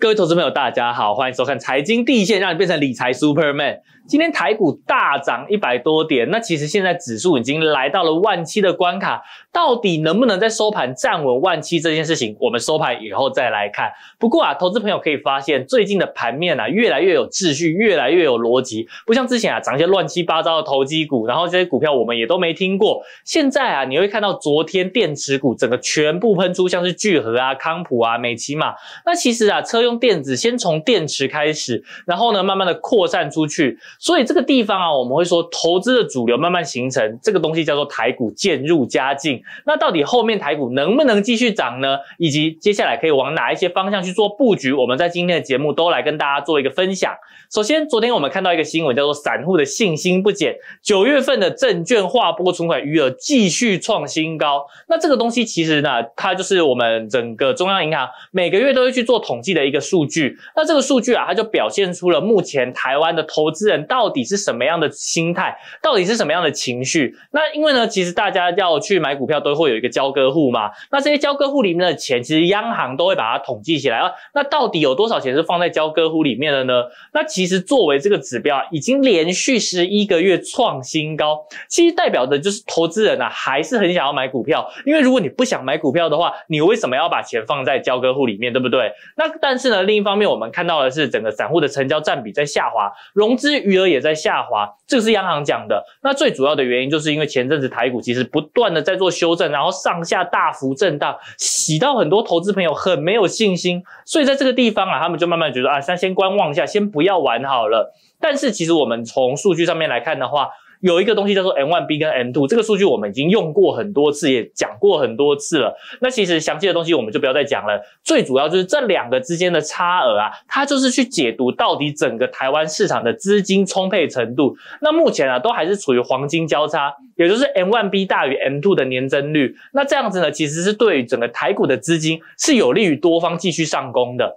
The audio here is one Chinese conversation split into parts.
各位投资朋友，大家好，欢迎收看财经地线，让你变成理财 Superman。今天台股大涨一百多点，那其实现在指数已经来到了万七的关卡，到底能不能在收盘站稳万七这件事情，我们收盘以后再来看。不过啊，投资朋友可以发现，最近的盘面啊，越来越有秩序，越来越有逻辑，不像之前啊，涨一些乱七八糟的投机股，然后这些股票我们也都没听过。现在啊，你会看到昨天电池股整个全部喷出，像是聚合啊、康普啊、美骑马。那其实啊，车用用电子先从电池开始，然后呢，慢慢的扩散出去。所以这个地方啊，我们会说投资的主流慢慢形成，这个东西叫做台股渐入佳境。那到底后面台股能不能继续涨呢？以及接下来可以往哪一些方向去做布局？我们在今天的节目都来跟大家做一个分享。首先，昨天我们看到一个新闻，叫做散户的信心不减，九月份的证券划拨存款余额继续创新高。那这个东西其实呢，它就是我们整个中央银行每个月都会去做统计的一个数据。那这个数据啊，它就表现出了目前台湾的投资人到底是什么样的心态，到底是什么样的情绪。那因为呢，其实大家要去买股票都会有一个交割户嘛。那这些交割户里面的钱，其实央行都会把它统计起来啊。那到底有多少钱是放在交割户里面的呢？那其实作为这个指标，已经连续十一个月创新高，其实代表的就是投资人啊，还是很想要买股票。因为如果你不想买股票的话，你为什么要把钱放在交割户里面，对不对？那但是呢，另一方面我们看到的是整个散户的成交占比在下滑，融资余额也在下滑，这个是央行讲的。那最主要的原因就是因为前阵子台股其实不断的在做修正，然后上下大幅震荡，洗到很多投资朋友很没有信心，所以在这个地方啊，他们就慢慢觉得啊，先先观望一下，先不要玩好了。但是其实我们从数据上面来看的话，有一个东西叫做 M1B 跟 M2，这个数据我们已经用过很多次，也讲过很多次了。那其实详细的东西我们就不要再讲了。最主要就是这两个之间的差额啊，它就是去解读到底整个台湾市场的资金充沛程度。那目前啊，都还是处于黄金交叉，也就是 M1B 大于 M2 的年增率。那这样子呢，其实是对于整个台股的资金是有利于多方继续上攻的。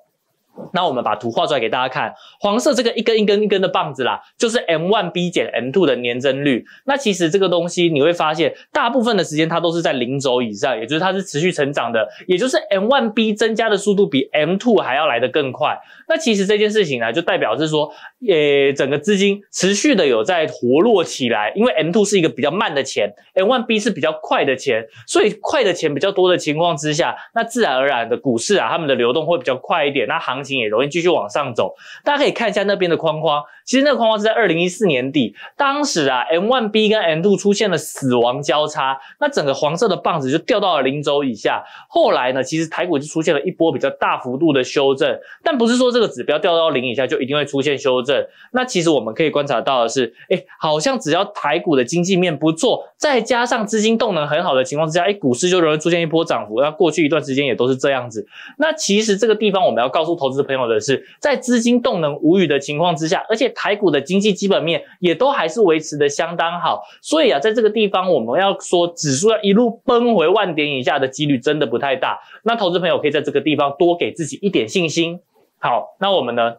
那我们把图画出来给大家看，黄色这个一根一根一根的棒子啦，就是 M1B 减 M2 的年增率。那其实这个东西你会发现，大部分的时间它都是在零轴以上，也就是它是持续成长的，也就是 M1B 增加的速度比 M2 还要来得更快。那其实这件事情呢，就代表是说，呃，整个资金持续的有在活络起来，因为 M2 是一个比较慢的钱，M1B 是比较快的钱，所以快的钱比较多的情况之下，那自然而然的股市啊，它们的流动会比较快一点，那行情也容易继续往上走。大家可以看一下那边的框框，其实那个框框是在二零一四年底，当时啊，M1B 跟 M2 出现了死亡交叉，那整个黄色的棒子就掉到了零轴以下。后来呢，其实台股就出现了一波比较大幅度的修正，但不是说这个指标掉到零以下就一定会出现修正。那其实我们可以观察到的是，哎，好像只要台股的经济面不错，再加上资金动能很好的情况之下，哎，股市就容易出现一波涨幅。那过去一段时间也都是这样子。那其实这个地方我们要告诉投资朋友的是，在资金动能无语的情况之下，而且台股的经济基本面也都还是维持的相当好。所以啊，在这个地方我们要说指数要一路奔回万点以下的几率真的不太大。那投资朋友可以在这个地方多给自己一点信心。好，那我们呢？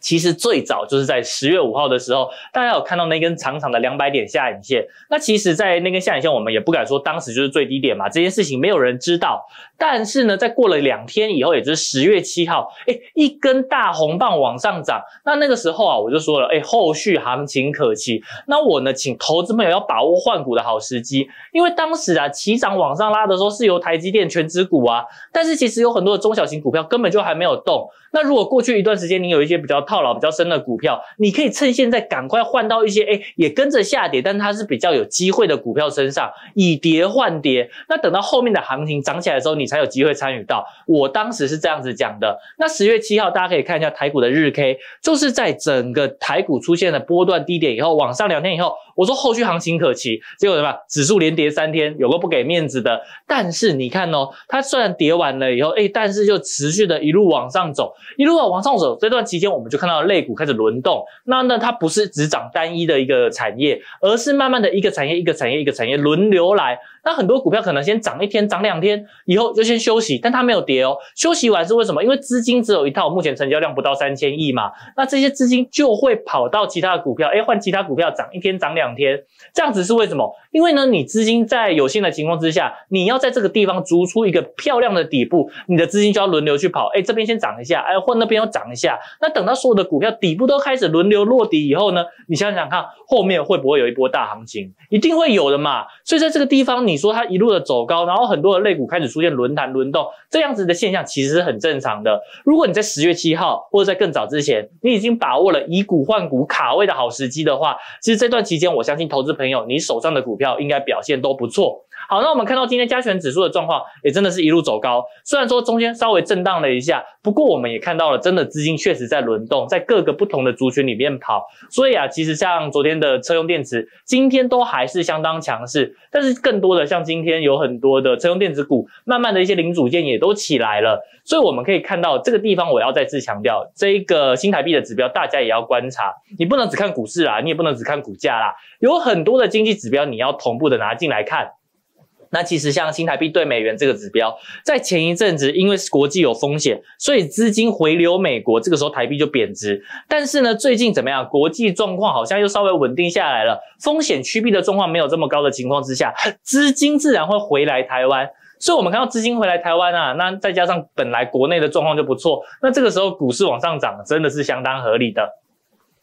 其实最早就是在十月五号的时候，大家有看到那根长长的两百点下影线。那其实，在那根下影线，我们也不敢说当时就是最低点嘛，这件事情没有人知道。但是呢，在过了两天以后，也就是十月七号，哎，一根大红棒往上涨。那那个时候啊，我就说了，哎，后续行情可期。那我呢，请投资朋友要把握换股的好时机，因为当时啊，起涨往上拉的时候是由台积电全指股啊，但是其实有很多的中小型股票根本就还没有动。那如果过去一段时间你有一些比较套牢比较深的股票，你可以趁现在赶快换到一些哎也跟着下跌，但它是比较有机会的股票身上，以跌换跌。那等到后面的行情涨起来的时候，你才有机会参与到。我当时是这样子讲的。那十月七号，大家可以看一下台股的日 K，就是在整个台股出现了波段低点以后，往上两天以后，我说后续行情可期。结果什么？指数连跌三天，有个不给面子的。但是你看哦，它虽然跌完了以后，哎，但是就持续的一路往上走，一路往上走。这段期间，我们就看到类股开始轮动。那呢，它不是只涨单一的一个产业，而是慢慢的一个产业一个产业一个产业轮流来。那很多股票可能先涨一天，涨两天，以后就先休息，但它没有跌哦。休息完是为什么？因为资金只有一套，目前成交量不到三千亿嘛。那这些资金就会跑到其他的股票，哎，换其他股票涨一天，涨两两天，这样子是为什么？因为呢，你资金在有限的情况之下，你要在这个地方逐出一个漂亮的底部，你的资金就要轮流去跑，哎，这边先涨一下，哎，或那边要涨一下。那等到所有的股票底部都开始轮流落底以后呢，你想想看，后面会不会有一波大行情？一定会有的嘛。所以在这个地方，你说它一路的走高，然后很多的类股开始出现轮弹轮动，这样子的现象其实是很正常的。如果你在十月七号或者在更早之前，你已经把握了以股换股卡位的好时机的话，其实这段期间，我相信投资朋友你手上的股票应该表现都不错。好，那我们看到今天加权指数的状况，也真的是一路走高。虽然说中间稍微震荡了一下，不过我们也看到了，真的资金确实在轮动，在各个不同的族群里面跑。所以啊，其实像昨天的车用电池，今天都还是相当强势。但是更多的像今天有很多的车用电子股，慢慢的一些零组件也都起来了。所以我们可以看到这个地方，我要再次强调，这一个新台币的指标，大家也要观察。你不能只看股市啦，你也不能只看股价啦，有很多的经济指标你要同步的拿进来看。那其实像新台币对美元这个指标，在前一阵子因为是国际有风险，所以资金回流美国，这个时候台币就贬值。但是呢，最近怎么样？国际状况好像又稍微稳定下来了，风险趋避的状况没有这么高的情况之下，资金自然会回来台湾。所以我们看到资金回来台湾啊，那再加上本来国内的状况就不错，那这个时候股市往上涨，真的是相当合理的。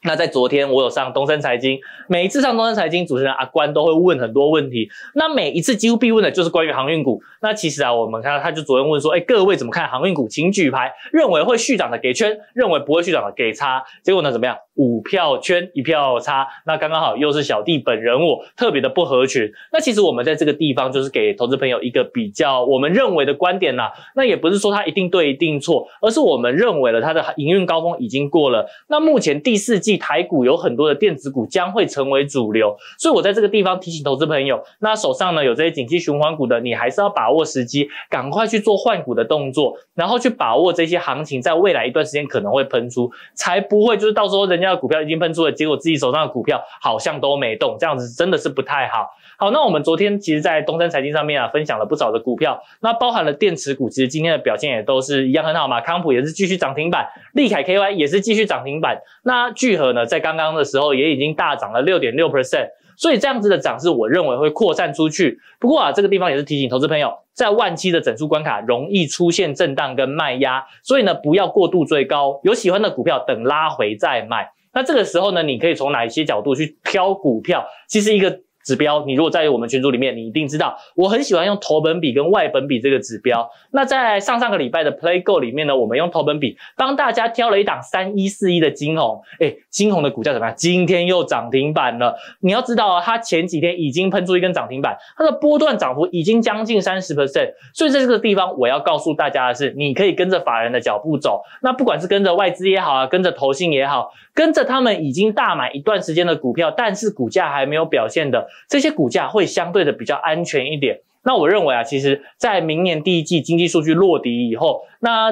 那在昨天，我有上东森财经，每一次上东森财经，主持人阿关都会问很多问题。那每一次几乎必问的就是关于航运股。那其实啊，我们看到他就昨天问说，哎，各位怎么看航运股？请举牌，认为会续涨的给圈，认为不会续涨的给叉。结果呢，怎么样？五票圈，一票差。那刚刚好又是小弟本人，我特别的不合群。那其实我们在这个地方就是给投资朋友一个比较我们认为的观点啦。那也不是说它一定对一定错，而是我们认为了它的营运高峰已经过了。那目前第四季。台股有很多的电子股将会成为主流，所以我在这个地方提醒投资朋友，那手上呢有这些景气循环股的，你还是要把握时机，赶快去做换股的动作，然后去把握这些行情，在未来一段时间可能会喷出，才不会就是到时候人家的股票已经喷出了，结果自己手上的股票好像都没动，这样子真的是不太好。好，那我们昨天其实，在东森财经上面啊，分享了不少的股票，那包含了电池股，其实今天的表现也都是一样很好嘛。康普也是继续涨停板，利凯 KY 也是继续涨停板。那聚合呢，在刚刚的时候也已经大涨了六点六 percent，所以这样子的涨势，我认为会扩散出去。不过啊，这个地方也是提醒投资朋友，在万期的整数关卡容易出现震荡跟卖压，所以呢，不要过度追高，有喜欢的股票等拉回再买。那这个时候呢，你可以从哪一些角度去挑股票？其实一个。指标，你如果在我们群组里面，你一定知道，我很喜欢用投本比跟外本比这个指标。那在上上个礼拜的 Play Go 里面呢，我们用投本比帮大家挑了一档三一四一的金红，哎，金红的股价怎么样？今天又涨停板了。你要知道啊，它前几天已经喷出一根涨停板，它的波段涨幅已经将近三十 percent。所以在这个地方，我要告诉大家的是，你可以跟着法人的脚步走。那不管是跟着外资也好啊，跟着投信也好，跟着他们已经大买一段时间的股票，但是股价还没有表现的。这些股价会相对的比较安全一点。那我认为啊，其实，在明年第一季经济数据落底以后，那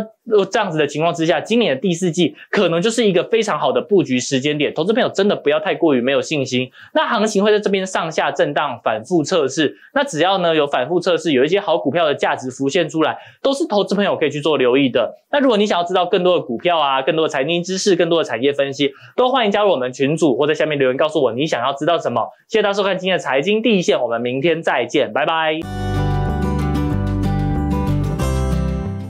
这样子的情况之下，今年的第四季可能就是一个非常好的布局时间点。投资朋友真的不要太过于没有信心。那行情会在这边上下震荡、反复测试。那只要呢有反复测试，有一些好股票的价值浮现出来，都是投资朋友可以去做留意的。那如果你想要知道更多的股票啊、更多的财经知识、更多的产业分析，都欢迎加入我们群组，或在下面留言告诉我你想要知道什么。谢谢大家收看今天的财经第一线，我们明天再见，拜拜。